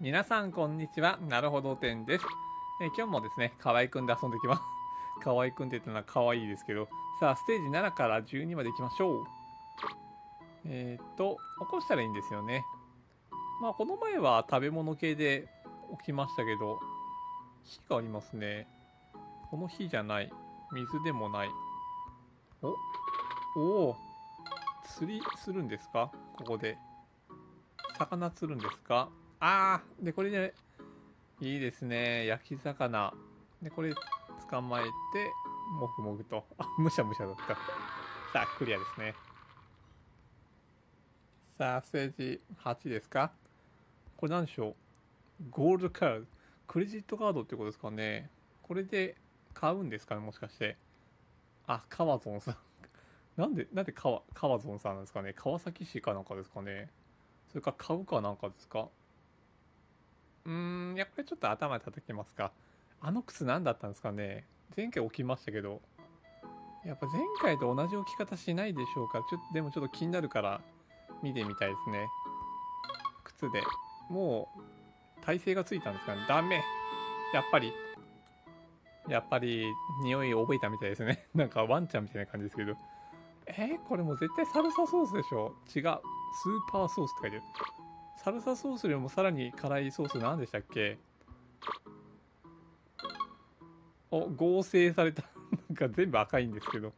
皆さんこんにちは。なるほど店です。え今日もですね、河合くんで遊んできます。河合くんって言ったのは可愛いですけど。さあ、ステージ7から12まで行きましょう。えーっと、起こしたらいいんですよね。まあ、この前は食べ物系で起きましたけど、火がありますね。この火じゃない。水でもない。おおお釣りするんですか？ここで。魚釣るんですか？あーで、これで、いいですね。焼き魚。で、これ捕まえて、もぐもぐと。あ、むしゃむしゃだった。さあ、クリアですね。さあ、ステージ8ですか？これ何でしょう？ゴールドカード。クレジットカードってことですかねこれで買うんですかねもしかして。あ、カワゾンさん。なんで、なんで川、川ゾンさんなんですかね？川崎市かなんかですかね？それか買うかなんかですか？うーん、いや、これちょっと頭叩きますか。あの靴何だったんですかね前回起きましたけど。やっぱ前回と同じ置き方しないでしょうか。ちょっと、でもちょっと気になるから見てみたいですね。靴で。もう、体勢がついたんですかねダメやっぱり。やっぱり、匂い覚えたみたいですね。なんかワンちゃんみたいな感じですけど。えー、これもう絶対サルサソースでしょ違う。スーパーソースって書いてる。サルサソースよりもさらに辛いソース何でしたっけ？お、合成された。なんか全部赤いんですけど。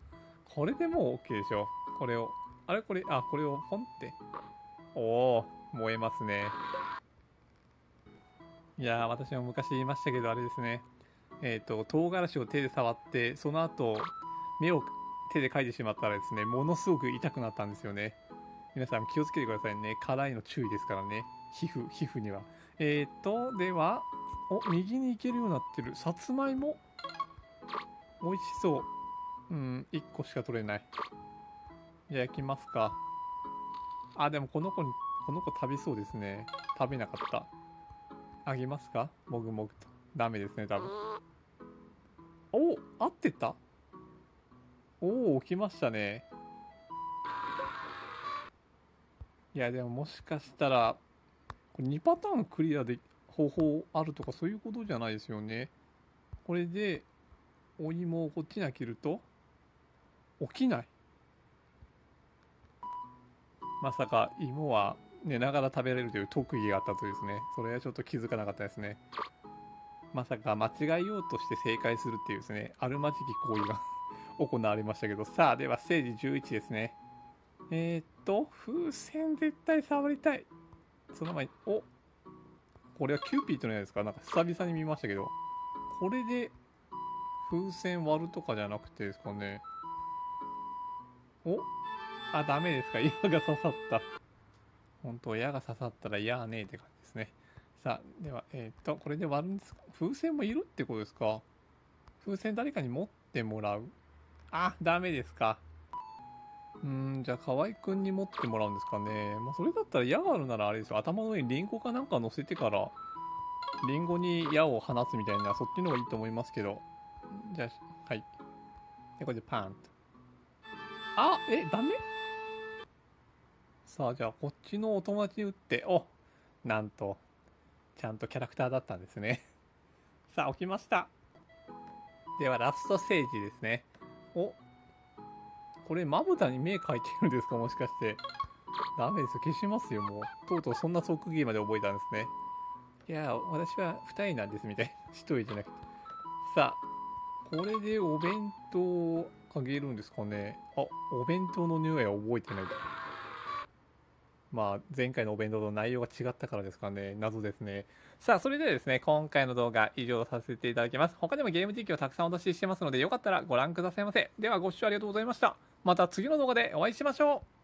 これでもう OK でしょ？これを。あれ？これ、あ、これをポンって。おお燃えますね。いやー、私も昔言いましたけど、あれですね。えっ、と、唐辛子を手で触って、その後、目を手で描いてしまったらですね、ものすごく痛くなったんですよね。皆さん気をつけてくださいね。辛いの注意ですからね。皮膚、皮膚には。えー、っと、では、お、右に行けるようになってる。さつまいも？美味しそう。うん、1個しか取れない。じゃあ焼きますか。あ、でもこの子に、この子食べそうですね。食べなかった。あげますか？もぐもぐと。ダメですね、多分。お合ってた？おお、起きましたね。いや、でももしかしたら、2パターンクリアで方法あるとかそういうことじゃないですよね。これで、お芋をこっちに開けると、起きない。まさか芋は寝ながら食べれるという特技があったとですね。それはちょっと気づかなかったですね。まさか間違えようとして正解するっていうですね、あるまじき行為が 行われましたけど、さあ、ではステージ11ですね。えー、っと、風船絶対触りたい。その前に、おこれはキューピッドのやつですかなんか久々に見ましたけど、これで風船割るとかじゃなくてですかね。おあ、ダメですか矢が刺さった。本当矢が刺さったら嫌ねえって感じですね。さあ、では、えーっと、これで割るんですか風船もいるってことですか風船誰かに持ってもらうあ、ダメですか。うん、じゃあ河合くんに持ってもらうんですかね。まあ、それだったら矢があるならあれですよ。頭の上にリンゴかなんか乗せてから、リンゴに矢を放つみたいな、そっちの方がいいと思いますけど。じゃあ、はい。で、これでパーンと。あ、え、ダメ？さあ、じゃあ、こっちのお友達に打って、おなんと、ちゃんとキャラクターだったんですね。さあ、起きました。では、ラストステージですね。おこれ、まぶたに目描いてるんですか？もしかして。ダメですよ。消しますよ、もう。とうとうそんな即芸まで覚えたんですね。いや、私は二人なんです、みたいな。一人じゃなくて。さあ、これでお弁当をあげるんですかね。あ、お弁当の匂いは覚えてない。まあ、前回のお弁当の内容が違ったからですかね。謎ですね。さあ、それではですね、今回の動画以上させていただきます。他にもゲーム実況たくさんお出ししてますので、よかったらご覧くださいませ。では、ご視聴ありがとうございました。また次の動画でお会いしましょう。